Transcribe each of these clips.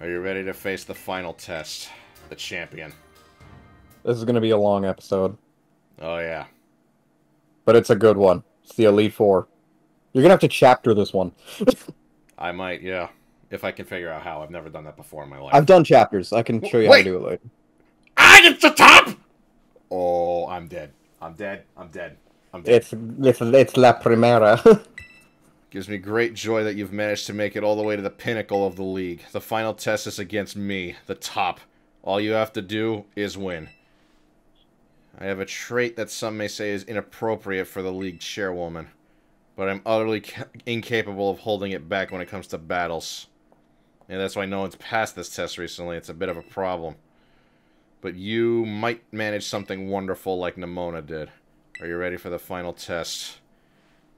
Are you ready to face the final test? The champion. This is going to be a long episode, Oh, yeah. but it's a good one. It's the Elite Four. You're going to have to chapter this one. I might, yeah. If I can figure out how. I've never done that before in my life. I've done chapters. I can show you Wait. how to do it later. I get the top! Oh, I'm dead. I'm dead. I'm dead. I'm dead. It's it's it's la primera. Gives me great joy that you've managed to make it all the way to the pinnacle of the league. The final test is against me, the top. All you have to do is win. I have a trait that some may say is inappropriate for the league chairwoman, but I'm utterly ca- incapable of holding it back when it comes to battles. And that's why no one's passed this test recently. It's a bit of a problem. But you might manage something wonderful like Nemona did. Are you ready for the final test?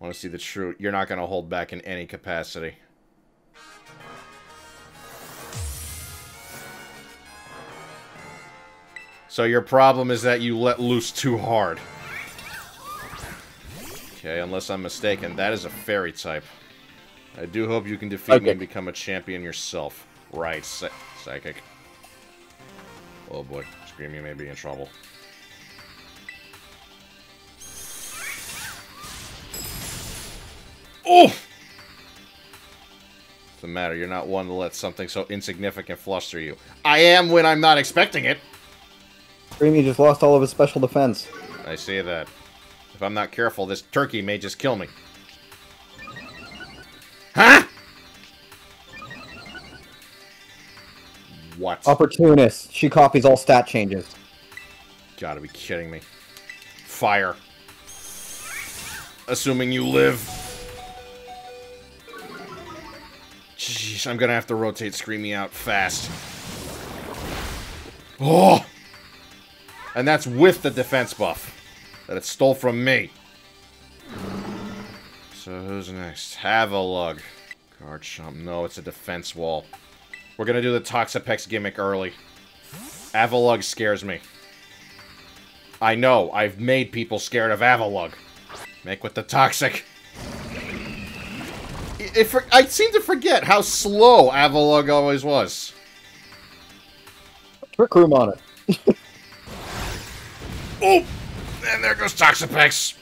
Want to see the truth? You're not going to hold back in any capacity. So your problem is that you let loose too hard. Okay, unless I'm mistaken, that is a fairy type. I do hope you can defeat me and become a champion yourself. Right, psychic. Oh boy, Scream, you may be in trouble. Oh! What's the matter? You're not one to let something so insignificant fluster you. I am when I'm not expecting it. Screamy just lost all of his special defense. I see that. If I'm not careful, this turkey may just kill me. Huh? What? Opportunist. She copies all stat changes. Gotta be kidding me. Fire. Assuming you live. Jeez, I'm gonna have to rotate Screamy out fast. Oh! And that's with the defense buff that it stole from me. So who's next? Avalugg. Guard Chomp. No, it's a defense wall. We're gonna do the Toxapex gimmick early. Avalugg scares me. I know, I've made people scared of Avalugg. Make with the toxic. It, I seem to forget how slow Avalugg always was. Trick room on it. Oh! And there goes Toxapex.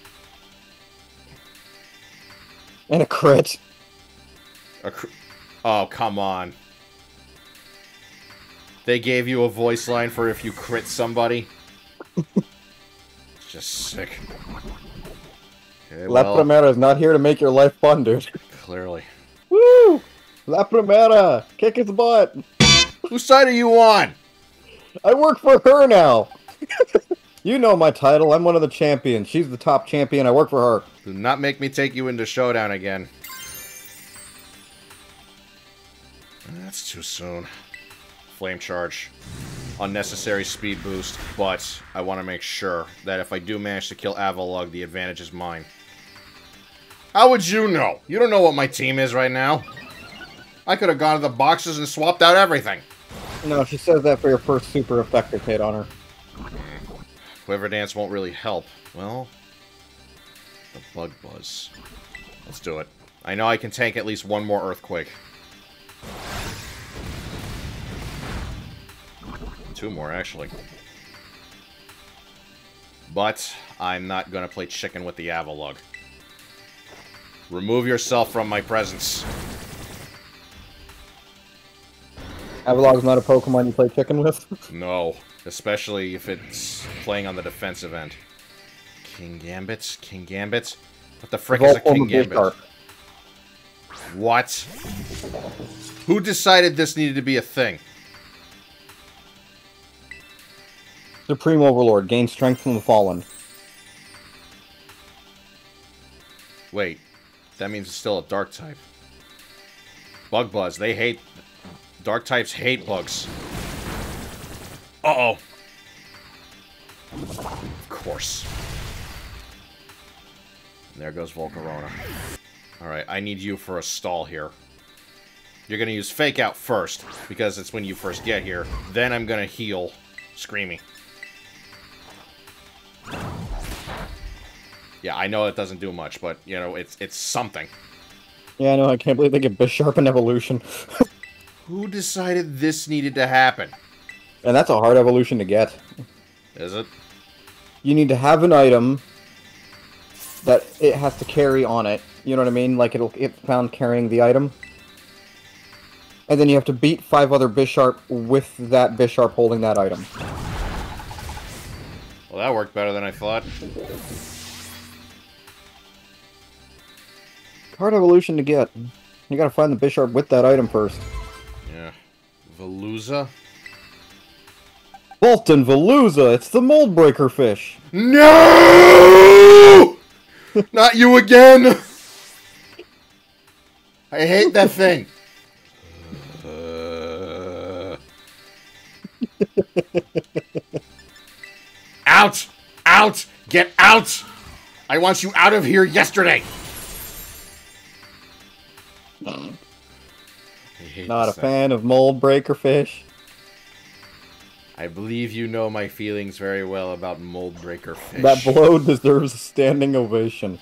And a crit. A cr- oh, come on. They gave you a voice line for if you crit somebody. it's just sick. Okay, La well, Primera is not here to make your life fun, dude. Clearly. Woo! La Primera! Kick his butt! Whose side are you on? I work for her now! you know my title. I'm one of the champions. She's the top champion. I work for her. Do not make me take you into Showdown again. That's too soon. Flame charge. Unnecessary speed boost, but I want to make sure that if I do manage to kill Avalugg, the advantage is mine. How would you know? You don't know what my team is right now. I could have gone to the boxes and swapped out everything. No, she says that for your first super effective hit on her. Quiver Dance won't really help. Well, the Bug Buzz. Let's do it. I know I can tank at least one more Earthquake. Two more, actually. But I'm not going to play chicken with the Avalugg. Remove yourself from my presence. Avalugg's not a Pokemon you play chicken with. No. Especially if it's playing on the defensive end. Kingambit? King Gambit? What the frick is a Kingambit? What? Who decided this needed to be a thing? Supreme Overlord. Gain strength from the fallen. Wait, that means it's still a dark type. Bug Buzz, they hate. Dark types hate bugs. Uh oh. Of course. And there goes Volcarona. Alright, I need you for a stall here. You're gonna use Fake Out first, because it's when you first get here. Then I'm gonna heal Screamy. Yeah, I know it doesn't do much, but, you know, it's it's something. Yeah, I know. I can't believe they get Bisharp and evolution. Who decided this needed to happen? And that's a hard evolution to get. Is it? You need to have an item that it has to carry on it. You know what I mean? Like it'll get found carrying the item. And then you have to beat five other Bisharp with that Bisharp holding that item. Well, that worked better than I thought. Hard evolution to get. You gotta find the Bisharp with that item first. Yeah. Veluza? Bolton Veluza! It's the mold breaker fish! No! Not you again! I hate that thing. Uh... out! Out! Get out! I want you out of here yesterday! Not a fan of mold breaker fish. I believe you know my feelings very well about mold breaker fish. That blow deserves a standing ovation.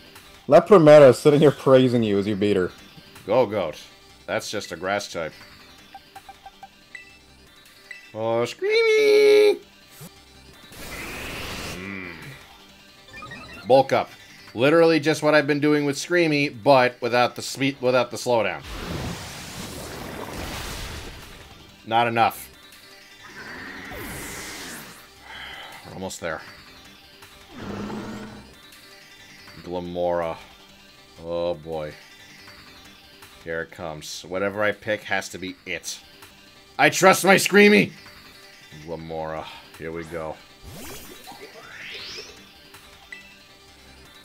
La Primera is sitting here praising you as you beat her. Gogoat. That's just a grass type. Oh, screamy! Mm. Bulk up. Literally just what I've been doing with Screamy, but without the without the slowdown. Not enough. We're almost there. Glimmora. Oh boy. Here it comes. Whatever I pick has to be it. I trust my Screamy! Glimmora. Here we go.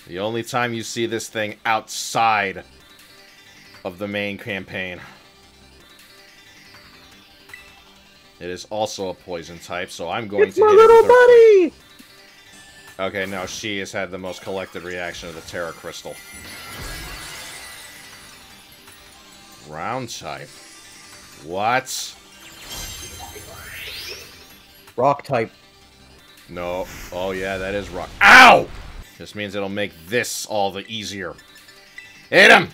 The only time you see this thing outside of the main campaign. It is also a poison type, so I'm going it's to my hit little buddy! Okay, now she has had the most collected reaction of the Tera Crystal. Round type. What? Rock type. No. Oh, yeah, that is rock. Ow! This means it'll make this all the easier. Hit him!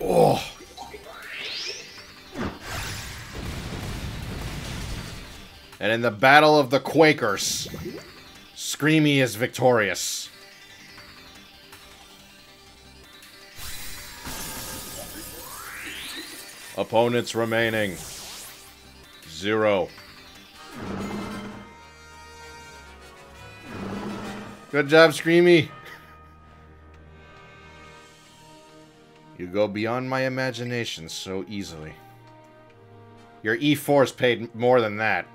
Oh. And in the Battle of the Quakers, Screamy is victorious. Opponents remaining. Zero. Good job, Screamy. You go beyond my imagination so easily. Your E-Force paid more than that.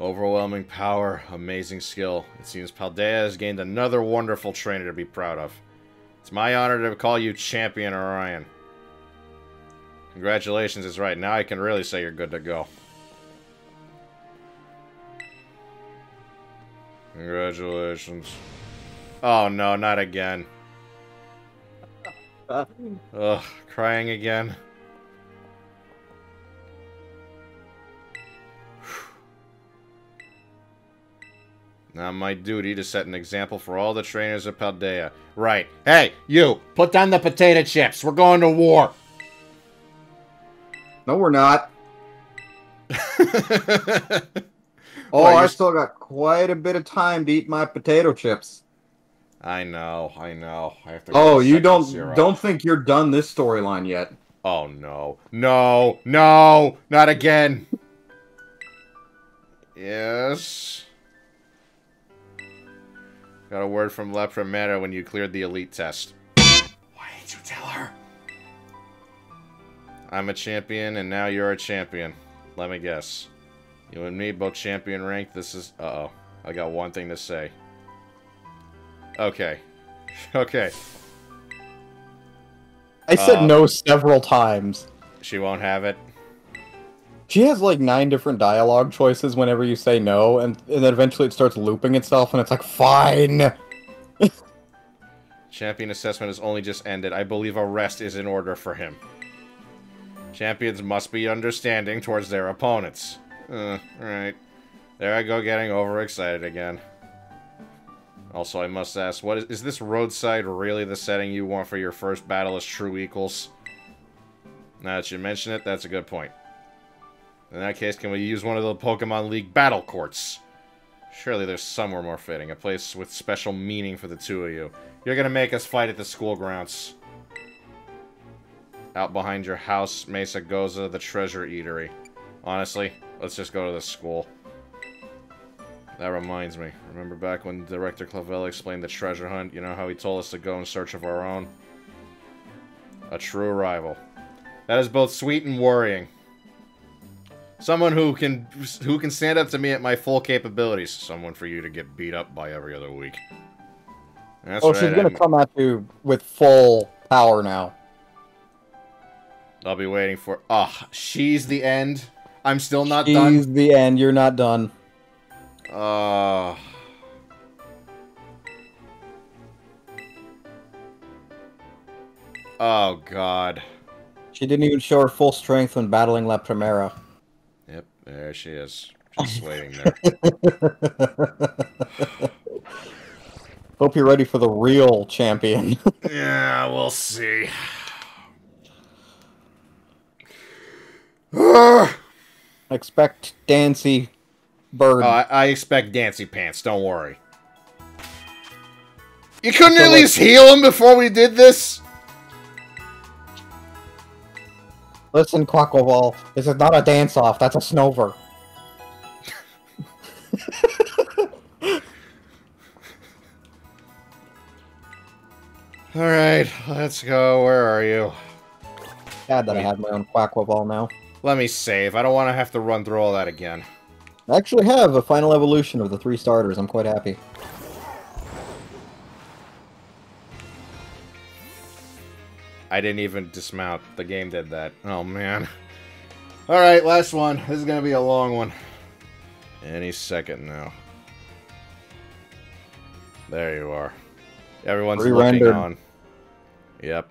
Overwhelming power, amazing skill. It seems Paldea has gained another wonderful trainer to be proud of. It's my honor to call you Champion Orion. Congratulations is right. Now I can really say you're good to go. Congratulations. Oh no, not again. Ugh, crying again. Now my duty to set an example for all the trainers of Paldea. Right. Hey, you! Put down the potato chips! We're going to war! No, we're not. oh, Why, I still got quite a bit of time to eat my potato chips. I know, I know. I have to Oh, you don't zero. don't think you're done this storyline yet. Oh no. No, no, not again. yes. Got a word from La Primera when you cleared the elite test. Why didn't you tell her? I'm a champion, and now you're a champion. Let me guess. You and me, both champion rank. This is... Uh-oh. I got one thing to say. Okay. okay. I said Uh, no several times. She won't have it. She has like nine different dialogue choices whenever you say no, and, and then eventually it starts looping itself, and it's like, fine. Champion assessment has only just ended. I believe a rest is in order for him. Champions must be understanding towards their opponents. Uh, right. There I go getting overexcited again. Also, I must ask, what is, is this roadside really the setting you want for your first battle as true equals? Now that you mention it, that's a good point. In that case, can we use one of the Pokemon League battle courts? Surely there's somewhere more fitting, a place with special meaning for the two of you. You're gonna make us fight at the school grounds. Out behind your house, Mesagoza, the Treasure Eatery. Honestly, let's just go to the school. That reminds me. Remember back when Director Clavel explained the treasure hunt? You know how he told us to go in search of our own? A true rival. That is both sweet and worrying. Someone who can who can stand up to me at my full capabilities. Someone for you to get beat up by every other week. That's oh, right, she's gonna I'm... come at you with full power now. I'll be waiting for. Ah, oh, she's the end. I'm still not she's done. She's the end. You're not done. Uh... Oh, God. She didn't even show her full strength when battling La Primera. There she is. Just waiting there. Hope you're ready for the real champion. yeah, we'll see. Expect Dancy bird. Oh, I, I, expect Dancy Pants, don't worry. You couldn't at least heal him before we did this? Listen, Quackle this is not a dance-off, that's a snover. Alright, let's go. Where are you? Sad that I have my own Quackle now. Let me save. I don't want to have to run through all that again. I actually have a final evolution of the three starters. I'm quite happy. I didn't even dismount. The game did that. Oh, man. Alright, last one. This is going to be a long one. Any second now. There you are. Everyone's looking on. Yep.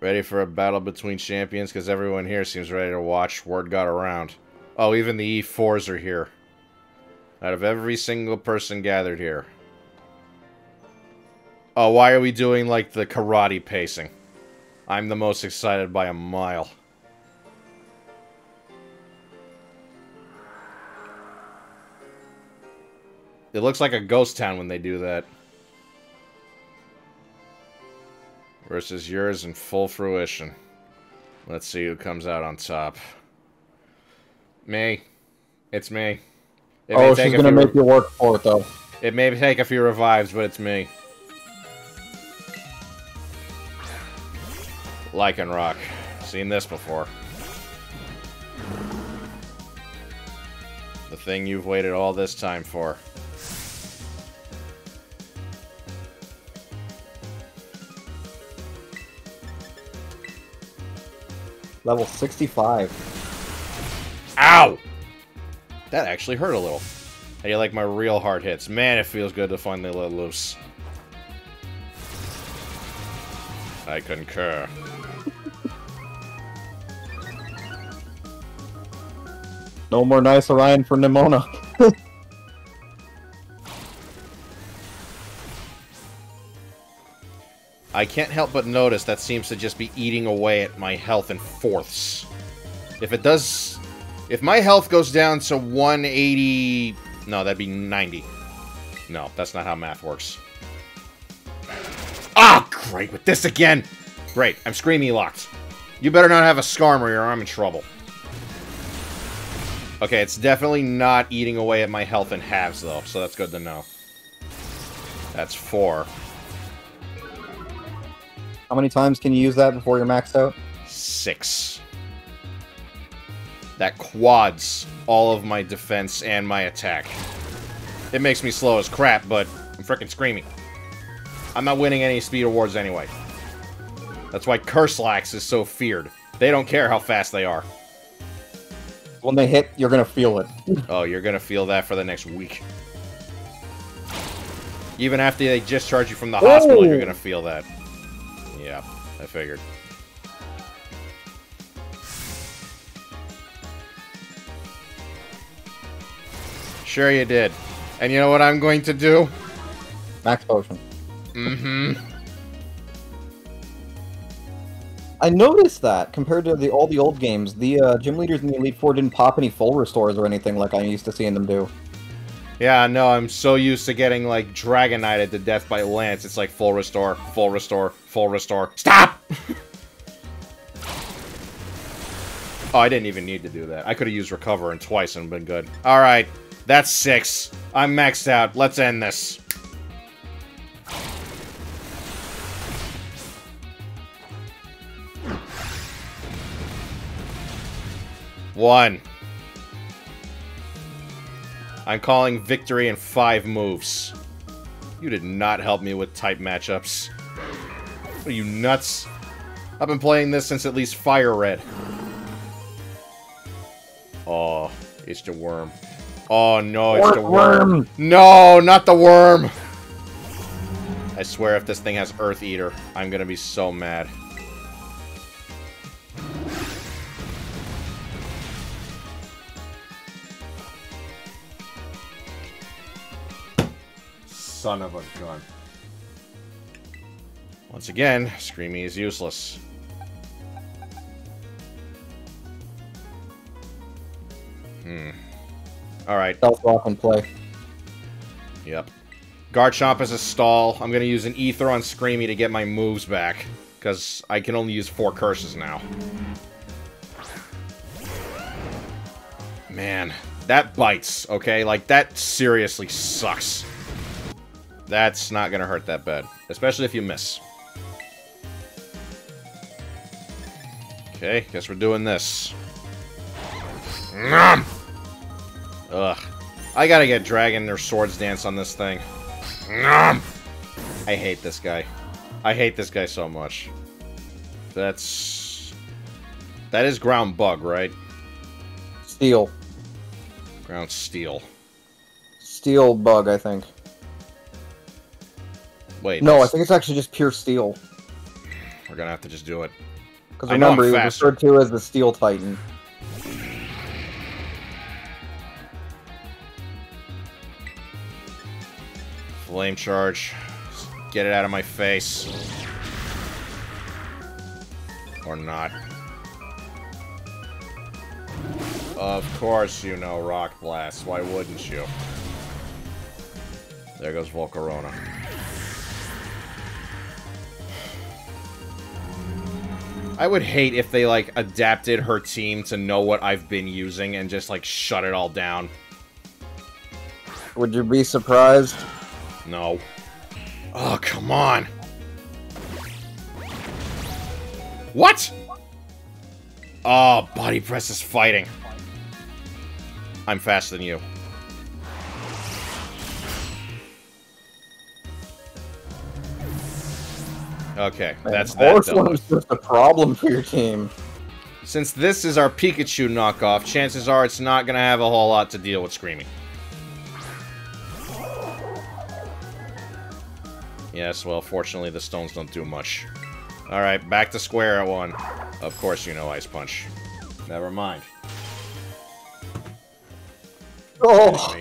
Ready for a battle between champions? Because everyone here seems ready to watch. Word got around. Oh, even the E4s are here. Out of every single person gathered here. Oh, why are we doing, like, the karate pacing? I'm the most excited by a mile. It looks like a ghost town when they do that. Versus yours in full fruition. Let's see who comes out on top. Me. It's me. It oh, she's gonna make you work for it, though. It may take a few revives, but it's me. Lycanroc. Seen this before. The thing you've waited all this time for. Level 65. Ow! That actually hurt a little. How do you like my real hard hits? Man, it feels good to finally let loose. I concur. no more nice Orion for Nemona. I can't help but notice that seems to just be eating away at my health in fourths. If it does if my health goes down to 180... No, that'd be 90. No, that's not how math works. Great, with this again! Great, I'm screaming locked. You better not have a Skarm or I'm in trouble. Okay, it's definitely not eating away at my health in halves, though, so that's good to know. That's four. How many times can you use that before you're maxed out? Six that quads all of my defense and my attack. It makes me slow as crap, but I'm freaking screaming. I'm not winning any speed awards anyway. That's why Curselax is so feared. They don't care how fast they are. When they hit, you're gonna feel it. oh, you're gonna feel that for the next week. Even after they discharge you from the hospital, you're gonna feel that. Yeah, I figured. Sure you did. And you know what I'm going to do? Max potion. Mm-hmm. I noticed that compared to the all the old games, the uh, gym leaders in the Elite Four didn't pop any full restores or anything like I'm used to seeing them do. Yeah, no, I'm so used to getting, like, Dragon Knighted to death by Lance. It's like full restore, full restore, full restore. Stop! oh, I didn't even need to do that. I could have used Recover and twice and been good. Alright, that's six. I'm maxed out. Let's end this. One. I'm calling victory in five moves. You did not help me with type matchups. Are you nuts? I've been playing this since at least Fire Red. Oh, it's the worm. Oh no, it's the worm. Worm! No, not the worm! I swear if this thing has Earth Eater, I'm gonna be so mad. Son of a gun. Once again, Screamy is useless. Hmm. Alright, Stealth off and play. Yep. Garchomp is a stall. I'm gonna use an Ether on Screamy to get my moves back. Because I can only use four curses now. Man, that bites, okay? Like, that seriously sucks. That's not gonna hurt that bad. Especially if you miss. Okay, guess we're doing this. Nom! Ugh. I gotta get Dragon or Swords Dance on this thing. Nom! I hate this guy. I hate this guy so much. That's... That is Ground Bug, right? Steel. Ground Steel. Steel bug, I think. Wait, No, I think it's actually just pure steel. we're gonna have to just do it. Because remember, he was referred to as the Steel Titan. Flame Charge. Get it out of my face. Or not. Of course you know Rock Blast. Why wouldn't you? There goes Volcarona. I would hate if they, like, adapted her team to know what I've been using and just, like, shut it all down. Would you be surprised? No. Oh, come on. What? Oh, body press is fighting. I'm faster than you. Okay, that's that was just a problem for your team. Since this is our Pikachu knockoff, chances are it's not gonna have a whole lot to deal with Screaming. Yes, well, fortunately the stones don't do much. Alright, back to square at one. Of course you know Ice Punch. Never mind. Oh.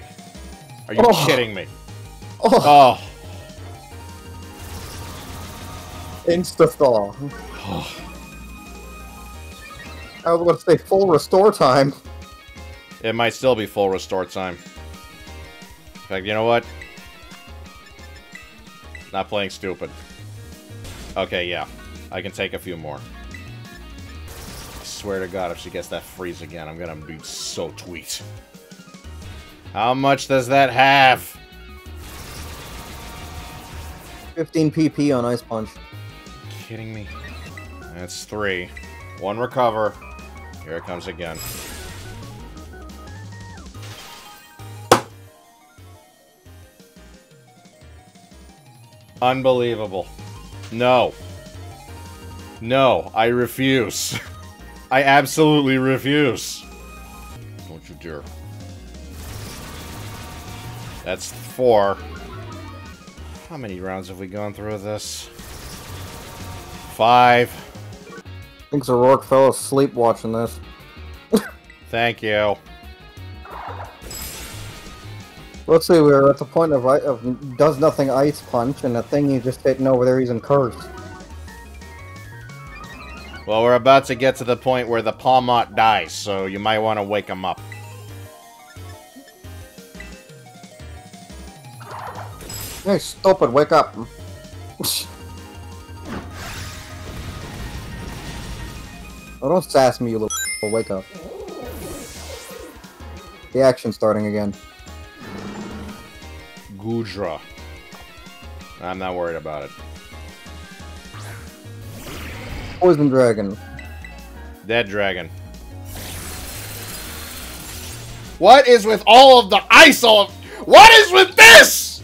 Are you Oh. kidding me? oh, Oh. Insta thaw. I was going to say full restore time. It might still be full restore time. In fact, you know what? Not playing stupid. Okay, yeah. I can take a few more. I swear to God, if she gets that freeze again, I'm gonna be so tweet. How much does that have? 15 PP on Ice Punch. Kidding me? That's three. One recover. Here it comes again. Unbelievable. No. No, I refuse. I absolutely refuse. Don't you dare. That's four. How many rounds have we gone through this? Five. I think Zarork fell asleep watching this. Thank you. Let's see, we're at the point of, of does nothing ice punch, and the thing you just hitting over there, he's in. Well, we're about to get to the point where the Pawmot dies, so you might want to wake him up. Hey, stupid, wake up. Oh, don't sass me, you little wake up. The action's starting again. Goodra. I'm not worried about it. Poison Dragon. Dead dragon. What is with all of the ice all What is with this?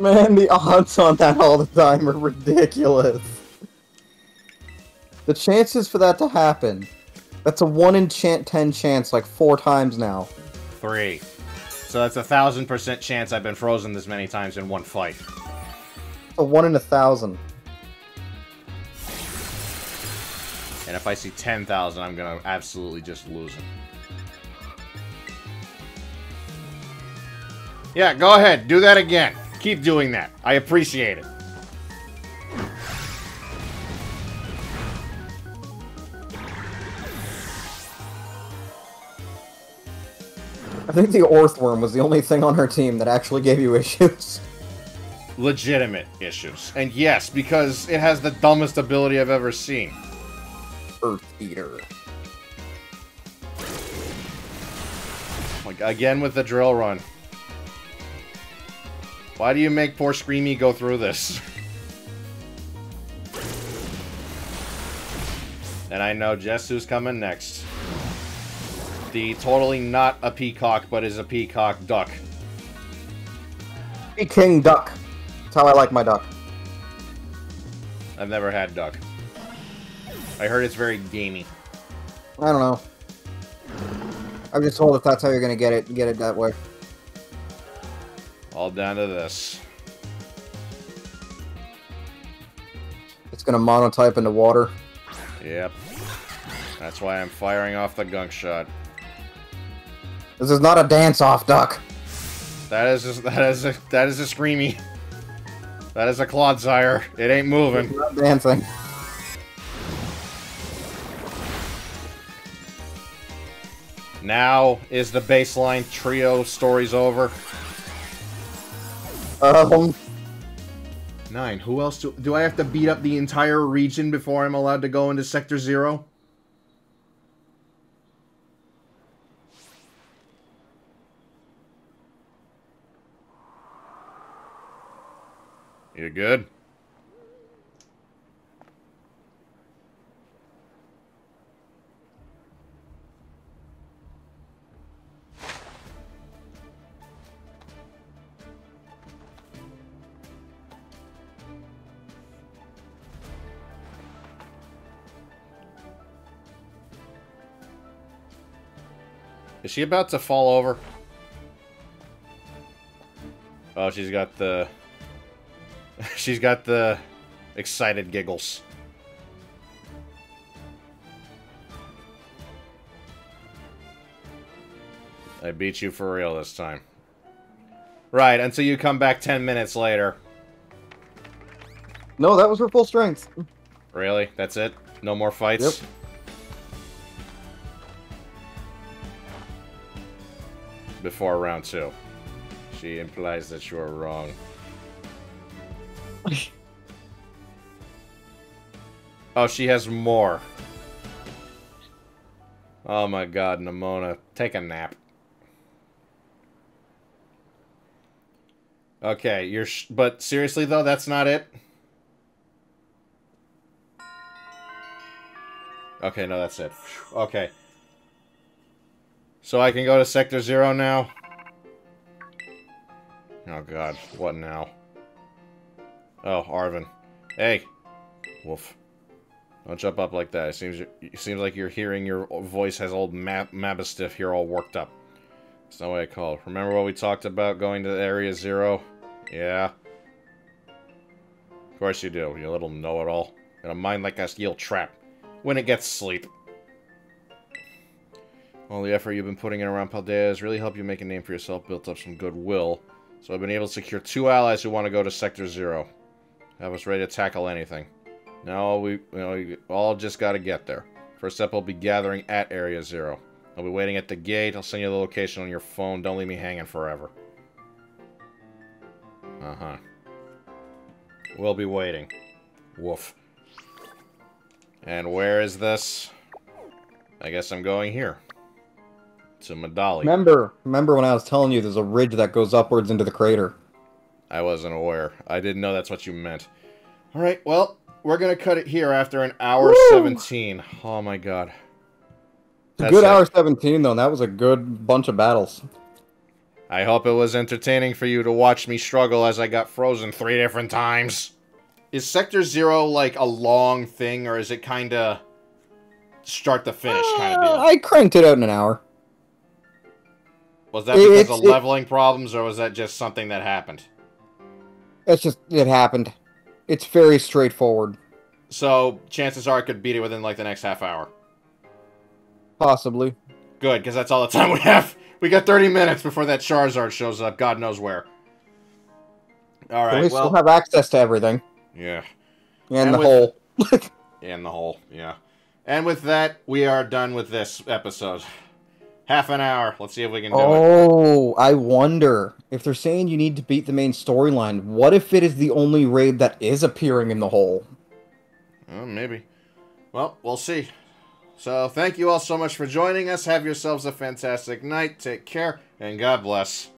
Man, the odds on that all the time are ridiculous. The chances for that to happen, that's a 1 in chan 10 chance like four times now. Three. So that's a thousand percent chance I've been frozen this many times in one fight. A 1 in a thousand. And if I see 10,000, I'm gonna absolutely just lose it. Yeah, go ahead. Do that again. Keep doing that. I appreciate it. I think the Orthworm was the only thing on her team that actually gave you issues. Legitimate issues. And yes, because it has the dumbest ability I've ever seen. Earth Eater. Like, again with the drill run. Why do you make poor Screamy go through this? and I know just who's coming next. The totally not a peacock, but is a peacock duck. King Duck. That's how I like my duck. I've never had duck. I heard it's very gamey. I don't know. I'm just told if that's how you're gonna get it, get it that way. All down to this. It's gonna monotype into water. Yep. That's why I'm firing off the gunk shot. This is not a dance-off duck. That is a, that is a that is a screamy. That is a Clodsire. It ain't moving. It's not dancing. Now is the baseline trio stories over. Um, Nine. Who else do do I have to beat up the entire region before I'm allowed to go into Sector Zero? You good? Is she about to fall over? Oh, she's got the... she's got the excited giggles. I beat you for real this time. Right, until you come back 10 minutes later. no, that was her full strength. Really? That's it? No more fights? Yep. Before round two. She implies that you are wrong. Oh, she has more. Oh my god, Nemona. Take a nap. Okay, you're but seriously though, that's not it? Okay, no, that's it. Okay. So I can go to Sector Zero now? Oh god, what now? Oh, Arven. Hey! Wolf. Don't jump up like that. It seems it seems like you're hearing your voice has old Ma Mabostiff here all worked up. That's not what I called. Remember what we talked about going to Area Zero? Yeah. Of course you do, you little know-it-all. In a mind like a steel trap. When it gets sleep. All the effort you've been putting in around Paldea has really helped you make a name for yourself, built up some goodwill. So I've been able to secure two allies who want to go to Sector Zero. Have was ready to tackle anything. Now we, you know, we all just got to get there. First up, I'll be gathering at Area Zero. I'll be waiting at the gate. I'll send you the location on your phone. Don't leave me hanging forever. Uh-huh. We'll be waiting. Woof. And where is this? I guess I'm going here. To Medali. Remember, remember when I was telling you there's a ridge that goes upwards into the crater? I wasn't aware. I didn't know that's what you meant. Alright, well, we're gonna cut it here after an hour Woo! 17. Oh my god. It's a good it. hour 17, though, and that was a good bunch of battles. I hope it was entertaining for you to watch me struggle as I got frozen three different times. Is Sector Zero like a long thing, or is it kind of start to finish kind of Uh, deal? I cranked it out in an hour. Was that because it's- of it- leveling problems, or was that just something that happened? It's just, it happened. It's very straightforward. So chances are I could beat it within like the next half hour. Possibly. Good, because that's all the time we have. We got 30 minutes before that Charizard shows up, God knows where. All But we right, still have access to everything. yeah. And, And the with- whole. In the hole, yeah. And with that, we are done with this episode. Half an hour. Let's see if we can do it. Oh, I wonder if they're saying you need to beat the main storyline. What if it is the only raid that is appearing in the hole? Oh, maybe. Well, we'll see. So, thank you all so much for joining us. Have yourselves a fantastic night. Take care, and God bless.